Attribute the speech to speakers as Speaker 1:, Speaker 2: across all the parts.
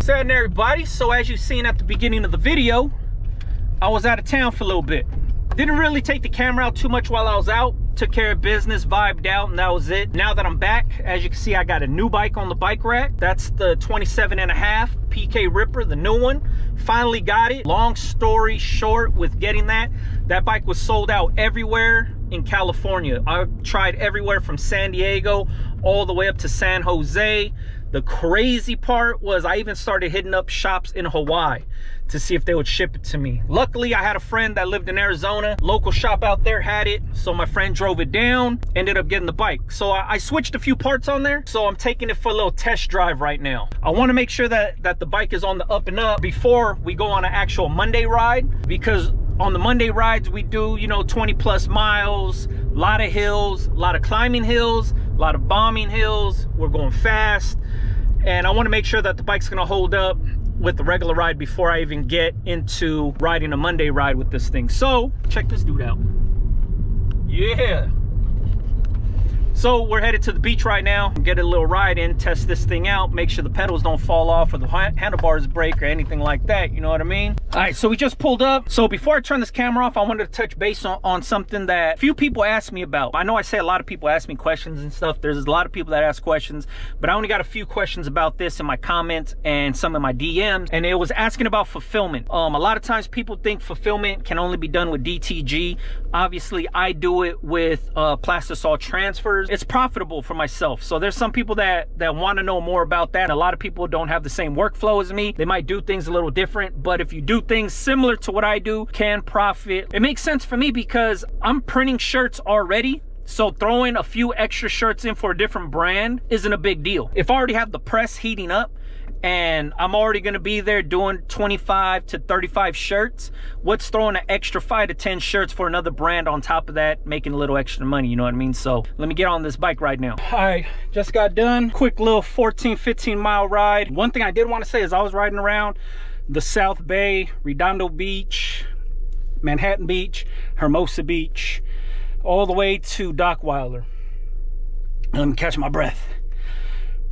Speaker 1: Saturday everybody so as you've seen at the beginning of the video i was out of town for a little bit. Didn't really take the camera out too much while i was out took care of business vibed out and that was it. Now that i'm back as you can see i got a new bike on the bike rack. That's the 27 and a half pk ripper the new one. Finally got it. Long story short with getting that that bike was sold out everywhere in california. I've tried everywhere from san diego all the way up to san jose the crazy part was I even started hitting up shops in Hawaii to see if they would ship it to me. Luckily, I had a friend that lived in Arizona. Local shop out there had it. So my friend drove it down, ended up getting the bike. So I, I switched a few parts on there. So I'm taking it for a little test drive right now. I want to make sure that, that the bike is on the up and up before we go on an actual Monday ride because on the Monday rides, we do, you know, 20 plus miles, a lot of hills, a lot of climbing hills, a lot of bombing hills. We're going fast. And I want to make sure that the bike's going to hold up with the regular ride before I even get into riding a Monday ride with this thing. So check this dude out. Yeah. So we're headed to the beach right now, get a little ride in, test this thing out, make sure the pedals don't fall off or the handlebars break or anything like that, you know what I mean? All right, so we just pulled up. So before I turn this camera off, I wanted to touch base on, on something that a few people ask me about. I know I say a lot of people ask me questions and stuff. There's a lot of people that ask questions, but I only got a few questions about this in my comments and some of my DMs, and it was asking about fulfillment. Um, a lot of times people think fulfillment can only be done with DTG. Obviously, I do it with uh, Plastisol transfers it's profitable for myself. So there's some people that, that want to know more about that. A lot of people don't have the same workflow as me. They might do things a little different, but if you do things similar to what I do, can profit. It makes sense for me because I'm printing shirts already. So throwing a few extra shirts in for a different brand isn't a big deal. If I already have the press heating up, and I'm already gonna be there doing 25 to 35 shirts. What's throwing an extra five to 10 shirts for another brand on top of that, making a little extra money, you know what I mean? So let me get on this bike right now. All right, just got done. Quick little 14, 15 mile ride. One thing I did wanna say is I was riding around the South Bay, Redondo Beach, Manhattan Beach, Hermosa Beach, all the way to Dockweiler. Let me catch my breath.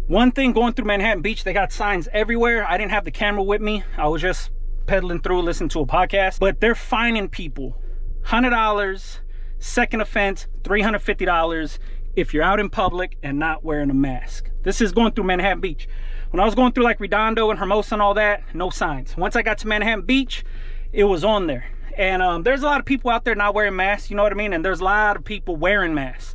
Speaker 1: One thing going through Manhattan Beach, they got signs everywhere. I didn't have the camera with me. I was just pedaling through, listening to a podcast. But they're fining people $100, second offense, $350 if you're out in public and not wearing a mask. This is going through Manhattan Beach. When I was going through like Redondo and Hermosa and all that, no signs. Once I got to Manhattan Beach, it was on there. And um, there's a lot of people out there not wearing masks, you know what I mean? And there's a lot of people wearing masks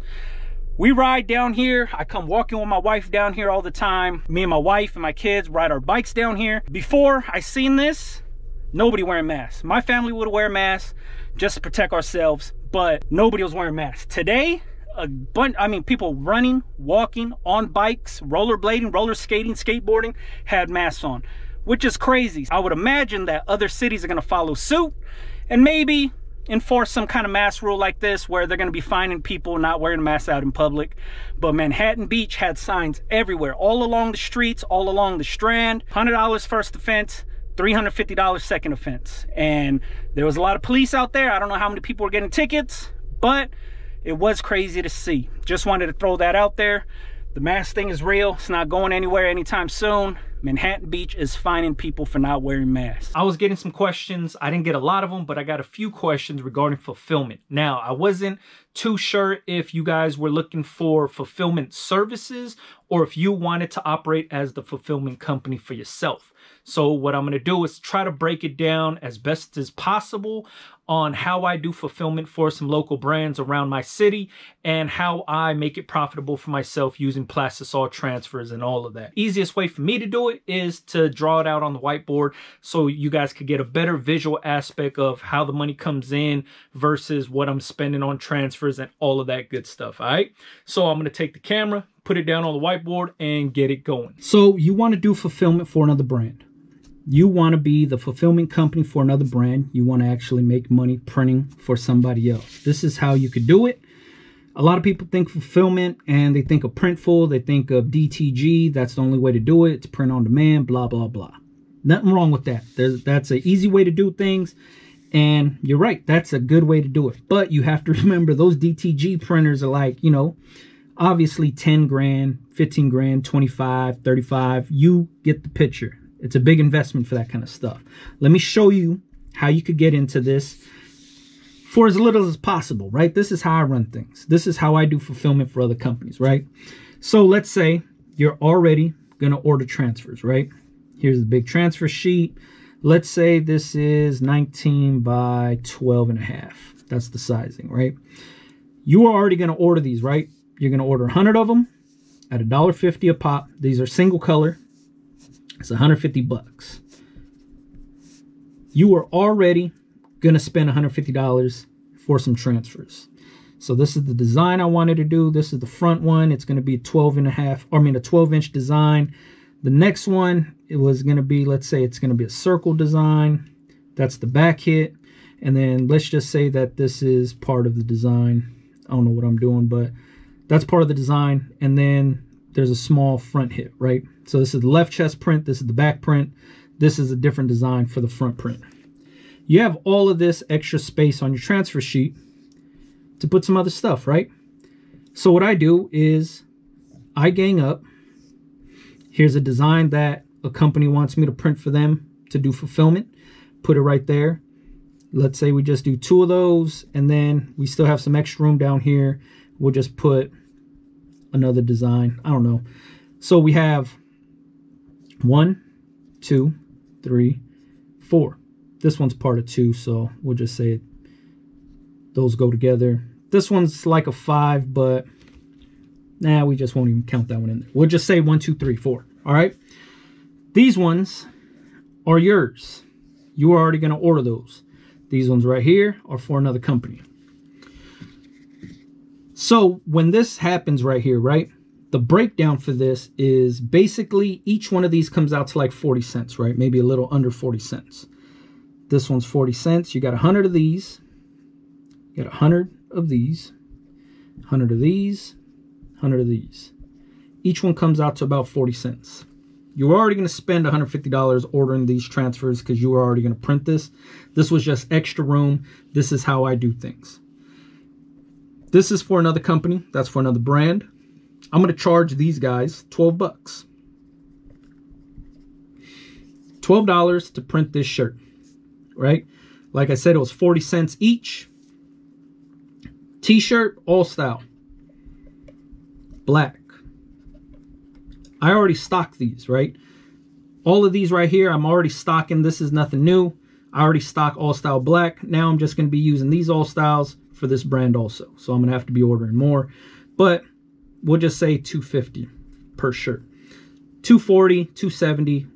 Speaker 1: we ride down here. I come walking with my wife down here all the time. Me and my wife and my kids ride our bikes down here. Before i seen this nobody wearing masks. My family would wear masks just to protect ourselves but nobody was wearing masks. Today a bunch i mean people running walking on bikes rollerblading roller skating skateboarding had masks on which is crazy. I would imagine that other cities are to follow suit and maybe enforce some kind of mask rule like this where they're going to be fining people not wearing masks out in public. But Manhattan Beach had signs everywhere, all along the streets, all along the strand. $100 first offense, $350 second offense. And there was a lot of police out there. I don't know how many people were getting tickets, but it was crazy to see. Just wanted to throw that out there. The mask thing is real. It's not going anywhere anytime soon. Manhattan Beach is fining people for not wearing masks. I was getting some questions. I didn't get a lot of them, but I got a few questions regarding fulfillment. Now, I wasn't too sure if you guys were looking for fulfillment services or if you wanted to operate as the fulfillment company for yourself. So what I'm going to do is try to break it down as best as possible on how I do fulfillment for some local brands around my city and how I make it profitable for myself using Plastisol transfers and all of that. Easiest way for me to do it is to draw it out on the whiteboard so you guys could get a better visual aspect of how the money comes in versus what I'm spending on transfers and all of that good stuff, all right? So I'm going to take the camera, put it down on the whiteboard and get it going. So you want to do fulfillment for another brand you want to be the fulfillment company for another brand. You want to actually make money printing for somebody else. This is how you could do it. A lot of people think fulfillment and they think of Printful, they think of DTG. That's the only way to do it. It's print on demand, blah, blah, blah. Nothing wrong with that. There's, that's an easy way to do things. And you're right, that's a good way to do it. But you have to remember those DTG printers are like, you know, obviously 10 grand, 15 grand, 25, 35. You get the picture. It's a big investment for that kind of stuff. Let me show you how you could get into this for as little as possible, right? This is how I run things. This is how I do fulfillment for other companies, right? So let's say you're already going to order transfers, right? Here's the big transfer sheet. Let's say this is 19 by 12 and a half. That's the sizing, right? You are already going to order these, right? You're going to order 100 of them at $1.50 a pop. These are single color. It's 150 bucks. You are already going to spend $150 for some transfers. So this is the design I wanted to do. This is the front one. It's going to be 12 and a half, or I mean a 12 inch design. The next one, it was going to be, let's say it's going to be a circle design. That's the back hit. And then let's just say that this is part of the design. I don't know what I'm doing, but that's part of the design. And then there's a small front hit, right? So this is the left chest print, this is the back print, this is a different design for the front print. You have all of this extra space on your transfer sheet to put some other stuff, right? So what I do is I gang up. Here's a design that a company wants me to print for them to do fulfillment. Put it right there. Let's say we just do two of those and then we still have some extra room down here. We'll just put another design. I don't know. So we have one, two, three, four. This one's part of two, so we'll just say those go together. This one's like a five, but nah, we just won't even count that one in there. We'll just say one, two, three, four. All right. These ones are yours. You are already going to order those. These ones right here are for another company. So when this happens right here, right? The breakdown for this is basically each one of these comes out to like 40 cents, right? Maybe a little under 40 cents. This one's 40 cents. You got 100 of these. You got 100 of these. 100 of these. 100 of these. Each one comes out to about 40 cents. You're already going to spend $150 ordering these transfers because you were already going to print this. This was just extra room. This is how I do things. This is for another company. That's for another brand. I'm going to charge these guys 12 bucks. $12 to print this shirt, right? Like I said, it was 40 cents each. T-shirt, Alstyle. Black. I already stocked these, right? All of these right here, I'm already stocking. This is nothing new. I already stock Alstyle black. Now I'm just going to be using these Alstyles for this brand also. So I'm going to have to be ordering more. But we'll just say 250 per shirt. 240, 270.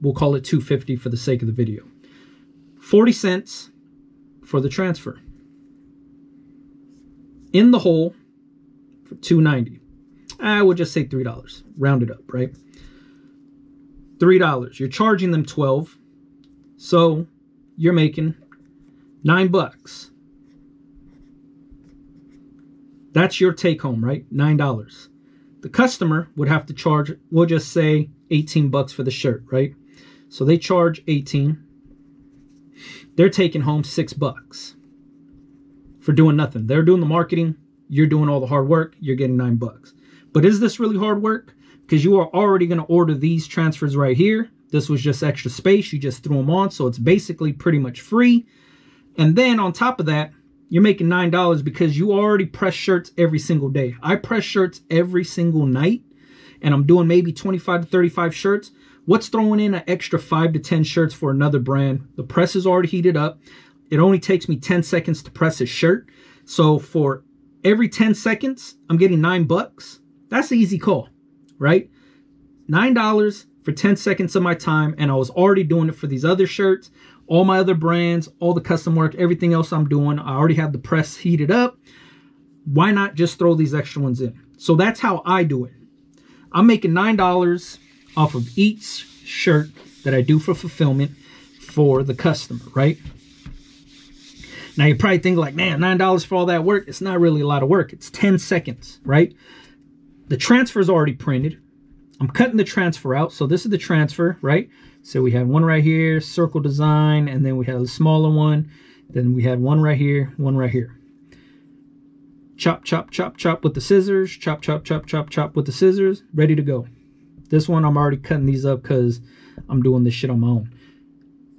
Speaker 1: We'll call it 250 for the sake of the video. 40 cents for the transfer. In the hole for 290. I would just say $3. Round it up, right? $3. You're charging them 12. So you're making 9 bucks. That's your take home, right? $9. The customer would have to charge, we'll just say 18 bucks for the shirt, right? So they charge 18. They're taking home 6 bucks for doing nothing. They're doing the marketing, you're doing all the hard work, you're getting 9 bucks. But is this really hard work? Because you are already going to order these transfers right here. This was just extra space. You just threw them on. So it's basically pretty much free. And then on top of that, you're making $9 because you already press shirts every single day. I press shirts every single night and I'm doing maybe 25 to 35 shirts. What's throwing in an extra five to 10 shirts for another brand? The press is already heated up. It only takes me 10 seconds to press a shirt. So for every 10 seconds, I'm getting nine bucks. That's an easy call, right? $9 for 10 seconds of my time. And I was already doing it for these other shirts, all my other brands, all the custom work, everything else I'm doing. I already have the press heated up. Why not just throw these extra ones in? So that's how I do it. I'm making $9 off of each shirt that I do for fulfillment for the customer, right? Now you probably think like, man, $9 for all that work. It's not really a lot of work. It's 10 seconds, right? The transfer is already printed. I'm cutting the transfer out. So this is the transfer, right? So we had one right here, circle design, and then we had a smaller one. Then we had one right here, one right here. Chop, chop, chop, chop with the scissors. Chop, chop, chop, chop, chop with the scissors. Ready to go. This one, I'm already cutting these up because I'm doing this shit on my own.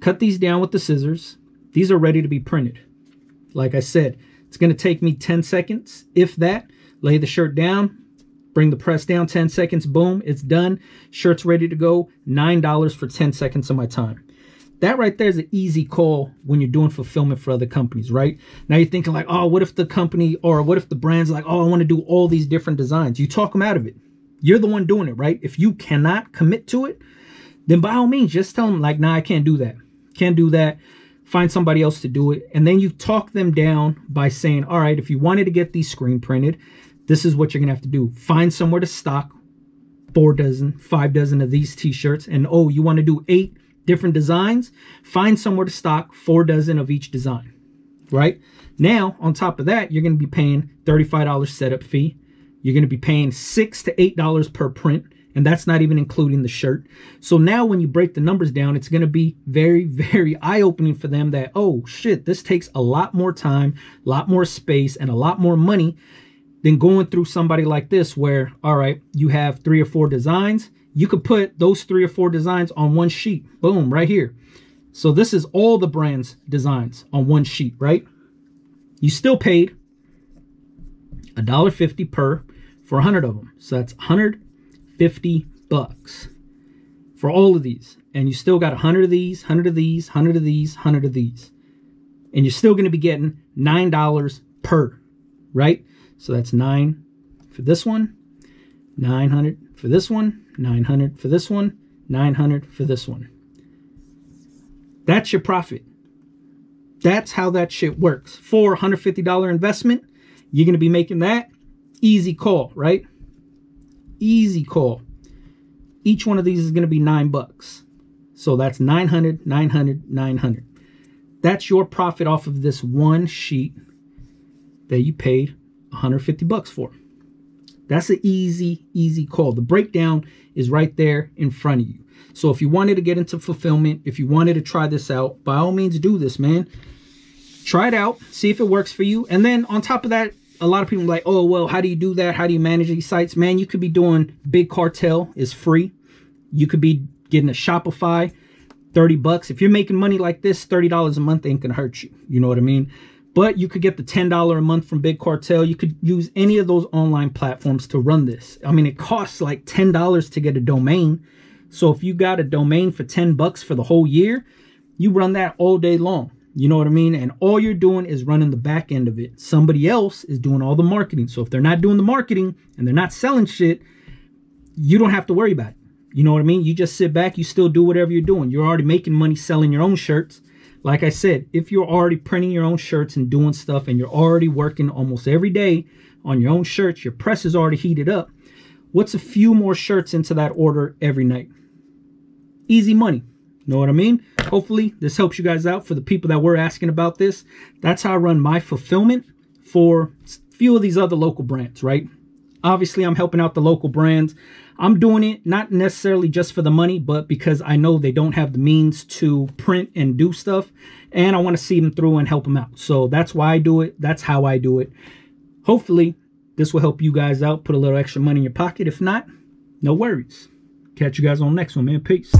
Speaker 1: Cut these down with the scissors. These are ready to be printed. Like I said, it's going to take me 10 seconds, if that. Lay the shirt down, bring the press down 10 seconds, boom, it's done. Shirt's ready to go. $9 for 10 seconds of my time. That right there is an easy call when you're doing fulfillment for other companies, right? Now you're thinking like, oh, what if the company or what if the brand's like, oh, I want to do all these different designs. You talk them out of it. You're the one doing it, right? If you cannot commit to it, then by all means, just tell them like, nah, I can't do that. Can't do that find somebody else to do it. And then you talk them down by saying, all right, if you wanted to get these screen printed, this is what you're going to have to do. Find somewhere to stock four dozen, five dozen of these t-shirts. And oh, you want to do eight different designs? Find somewhere to stock four dozen of each design, right? Now, on top of that, you're going to be paying $35 setup fee. You're going to be paying six to $8 per print and that's not even including the shirt. So now when you break the numbers down, it's going to be very, very eye-opening for them that, oh shit, this takes a lot more time, a lot more space, and a lot more money than going through somebody like this where, all right, you have three or four designs. You could put those three or four designs on one sheet. Boom, right here. So this is all the brand's designs on one sheet, right? You still paid $1.50 per for 100 of them. So that's 100 50 bucks for all of these. And you still got 100 of these, 100 of these, 100 of these, 100 of these. And you're still going to be getting $9 per, right? So that's 9 for this one, 900 for this one, 900 for this one, 900 for this one. That's your profit. That's how that shit works. For $150 investment, you're going to be making that easy call, right? Easy call. Each one of these is going to be nine bucks. So that's 900, 900, 900. That's your profit off of this one sheet that you paid 150 bucks for. That's an easy, easy call. The breakdown is right there in front of you. So if you wanted to get into fulfillment, if you wanted to try this out, by all means do this, man. Try it out, see if it works for you. And then on top of that, a lot of people like, oh, well, how do you do that? How do you manage these sites? Man, you could be doing Big Cartel is free. You could be getting a Shopify, 30 bucks. If you're making money like this, $30 a month ain't gonna hurt you. You know what I mean? But you could get the $10 a month from Big Cartel. You could use any of those online platforms to run this. I mean, it costs like $10 to get a domain. So if you got a domain for 10 bucks for the whole year, you run that all day long. You know what I mean? And all you're doing is running the back end of it. Somebody else is doing all the marketing. So if they're not doing the marketing and they're not selling shit, you don't have to worry about it. You know what I mean? You just sit back, you still do whatever you're doing. You're already making money selling your own shirts. Like I said, if you're already printing your own shirts and doing stuff and you're already working almost every day on your own shirts, your press is already heated up. What's a few more shirts into that order every night? Easy money. Know what I mean? Hopefully this helps you guys out for the people that were asking about this. That's how I run my fulfillment for a few of these other local brands, right? Obviously, I'm helping out the local brands. I'm doing it not necessarily just for the money, but because I know they don't have the means to print and do stuff. And I want to see them through and help them out. So that's why I do it. That's how I do it. Hopefully, this will help you guys out. Put a little extra money in your pocket. If not, no worries. Catch you guys on the next one, man. Peace.